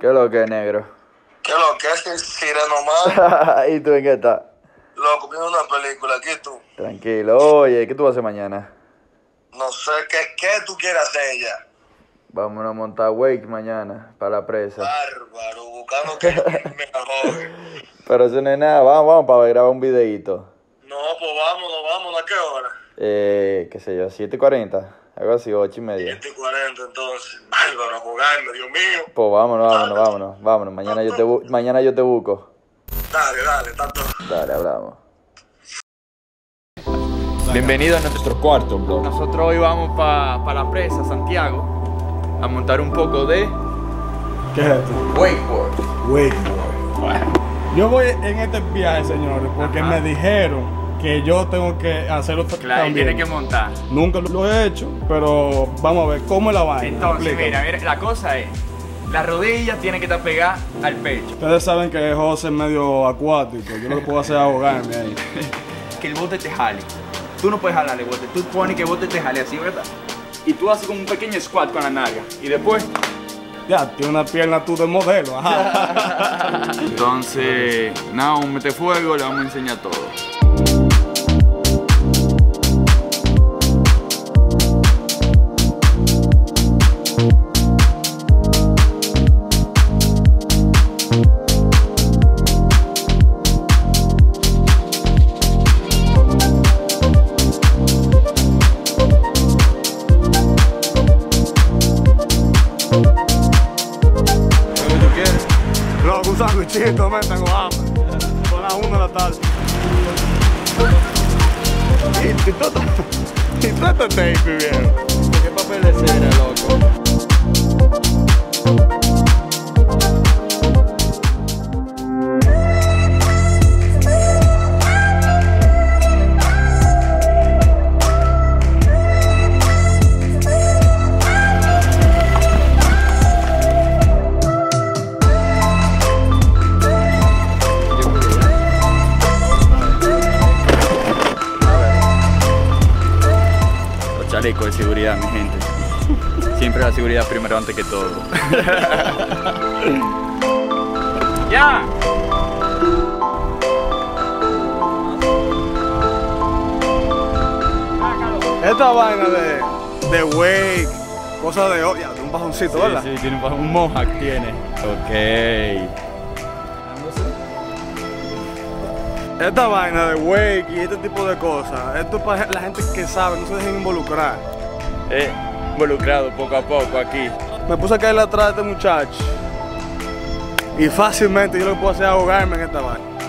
¿Qué es lo que es negro? ¿Qué lo que es el sireno más? ¿Y tú en qué estás? Loco, viendo una película aquí tú. Tranquilo. Oye, ¿qué tú vas a hacer mañana? No sé qué, qué tú quieres hacer ya. Vámonos a montar wake mañana para la presa. Bárbaro, buscando que mejor. Pero eso no es nada. Vamos, vamos para grabar un videíto. No, pues vámonos, vámonos. ¿A qué hora? Eh, qué sé yo, 7.40. Algo así, 8 y media. 7 y 40 entonces. A Dios mío. Pues vámonos, vámonos, vámonos, vámonos. Mañana yo te, bu- mañana yo te busco. Dale, dale, tanto. Dale, hablamos. Bienvenido a nuestro cuarto blog. Nosotros hoy vamos para la presa, Santiago, a montar un poco de ¿Qué es esto? wakeboard. Wakeboard. Yo voy en este viaje, señores, porque Ajá. me dijeron que yo tengo que hacerlo Claro, también. tiene que montar. Nunca lo he hecho, pero vamos a ver cómo es la vaina. Entonces, Explícame. mira, mira, la cosa es, la rodilla tiene que estar pegada al pecho. Ustedes saben que José es medio acuático. Yo lo que puedo hacer es ahogarme ahí. Que el bote te jale. Tú no puedes jalarle bote, tú pones que el bote te jale así, ¿verdad? Y tú haces como un pequeño squat con la nalga. Y después... Ya, tiene una pierna tú de modelo. Ajá. Entonces, nada, un mete fuego, le vamos a enseñar todo. Que tú quieres. Loco, un sándwichito, me tengo hambre. Son las 1 de la tarde. Y, y tú, y tú este tape, viejo. ¿Qué papel de cera, loco? Los chalecos de seguridad, mi gente. Siempre la seguridad primero antes que todo. ¡Ya! Esta vaina de, de wake, cosas de olla, de un bajoncito, ¿verdad? Sí, tiene un, un mohawk tiene. Ok. Esta vaina de wake y este tipo de cosas, esto es para la gente que sabe, no se dejen involucrar. Eh, involucrado poco a poco aquí. Me puse a caerle atrás de este muchacho y fácilmente yo lo que puedo hacer es ahogarme en esta vaina.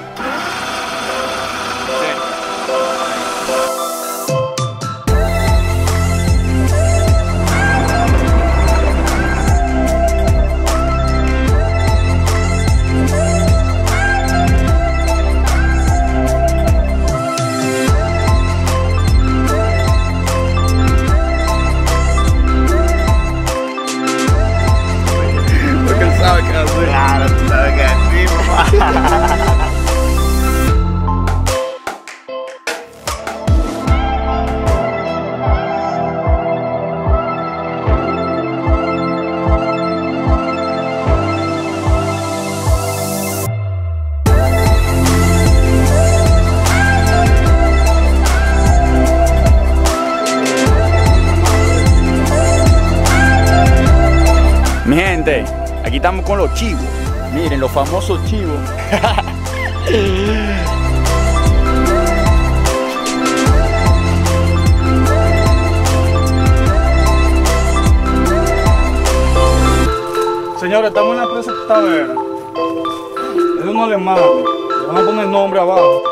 Aquí estamos con los chivos. Miren, los famosos chivos. Señores, estamos en la presa taberna. Es unos alemanes. Le van a poner nombre abajo.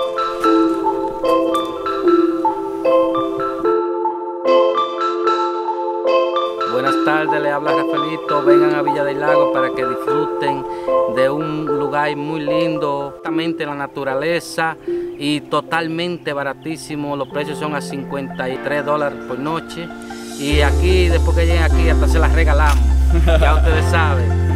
Tardes, le habla Rafaelito. Vengan a Villa del Lago para que disfruten de un lugar muy lindo, totalmente la naturaleza y totalmente baratísimo. Los precios son a 53 dólares por noche. Y aquí, después que lleguen aquí, hasta se las regalamos. Ya ustedes saben.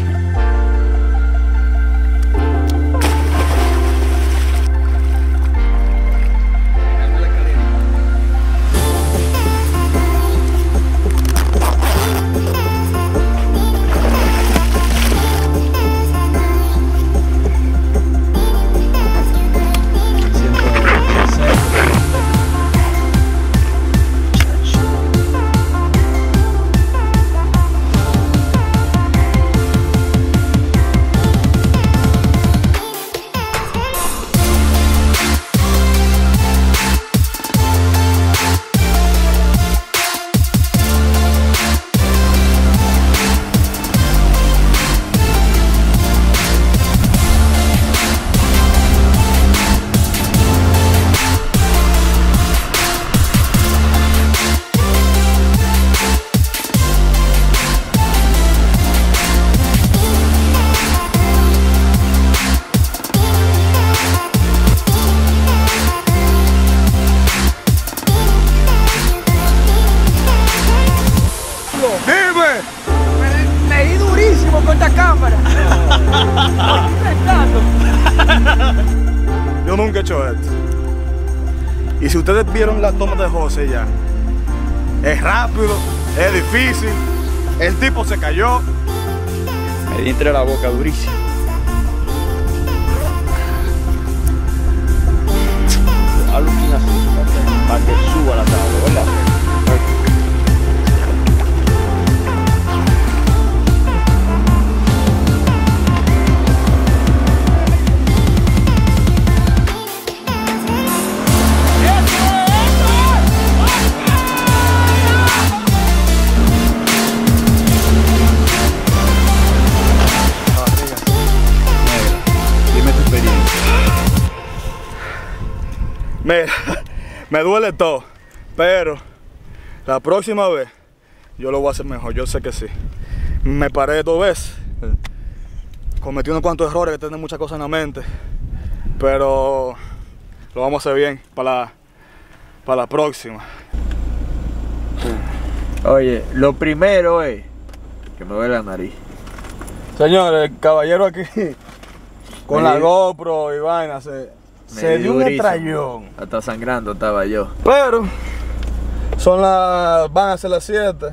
Vivo con esta cámara. Yo nunca he hecho esto. Y si ustedes vieron la toma de José ya, es rápido, es difícil. El tipo se cayó. Me di entre la boca durísimo. Así, para que suba la tabla, ¿verdad? Mira, me duele todo. Pero la próxima vez yo lo voy a hacer mejor, yo sé que sí. Me paré dos veces. Cometí unos cuantos errores que tienen muchas cosas en la mente. Pero lo vamos a hacer bien para la, para la próxima. Oye, lo primero es que me duele la nariz. Señores, el caballero aquí con la GoPro y vaina se, Me se dio un estrellón. Hasta sangrando estaba yo. Pero son las. van a ser las 7.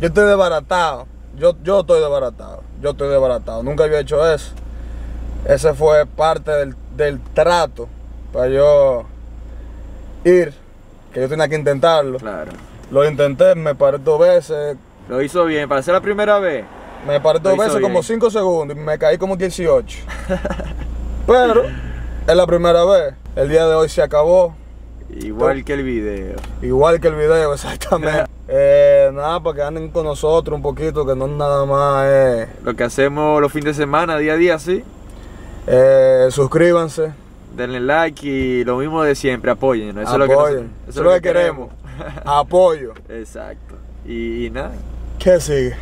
Yo estoy desbaratado. Yo, yo estoy desbaratado. Yo estoy desbaratado. Nunca había hecho eso. Ese fue parte del, del trato para yo ir. Que yo tenía que intentarlo. Claro. Lo intenté, me paré dos veces. Lo hizo bien. Para ser la primera vez. Me paré dos veces bien. como 5 segundos y me caí como 18. Pero es la primera vez. El día de hoy se acabó. Igual que el video. Igual que el video, exactamente. Eh, nada, para que anden con nosotros un poquito, que no nada más es. Lo que hacemos los fines de semana, día a día, sí. eh, suscríbanse, Denle like y lo mismo de siempre, apoyen. Eso es lo que, apoyen. nos- Eso es lo que queremos. Apoyo. Exacto. Y, y nada. ¿Qué sigue?